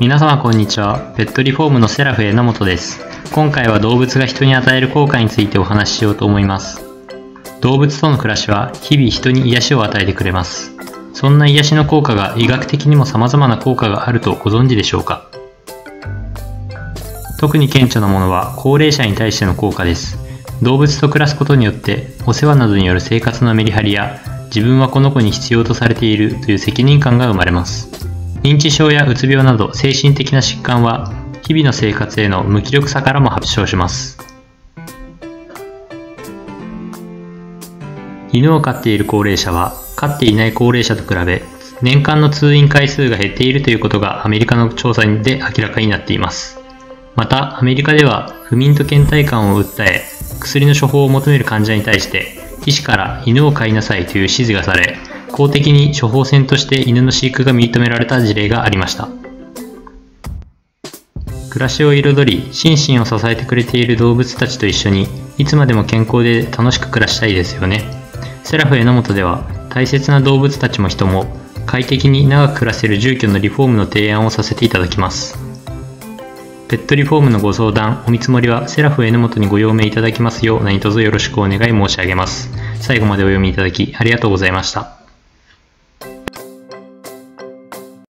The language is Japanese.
皆様こんにちは。ペットリフォームのセラフ榎本です。今回は動物が人に与える効果についてお話ししようと思います。動物との暮らしは日々人に癒しを与えてくれます。そんな癒しの効果が医学的にも様々な効果があるとご存知でしょうか特に顕著なものは高齢者に対しての効果です。動物と暮らすことによってお世話などによる生活のメリハリや自分はこの子に必要とされているという責任感が生まれます。認知症やうつ病など精神的な疾患は日々の生活への無気力さからも発症します。犬を飼っている高齢者は飼っていない高齢者と比べ年間の通院回数が減っているということがアメリカの調査で明らかになっています。また、アメリカでは不眠と倦怠感を訴え、薬の処方を求める患者に対して、医師から犬を飼いなさいという指示がされ、公的に処方箋として犬の飼育が認められた事例がありました。暮らしを彩り、心身を支えてくれている動物たちと一緒に、いつまでも健康で楽しく暮らしたいですよね。セラフ榎本では、大切な動物たちも人も、快適に長く暮らせる住居のリフォームの提案をさせていただきます。ペットリフォームのご相談、お見積もりはセラフ榎本にご用命いただきますよう何卒よろしくお願い申し上げます。最後までお読みいただきありがとうございました。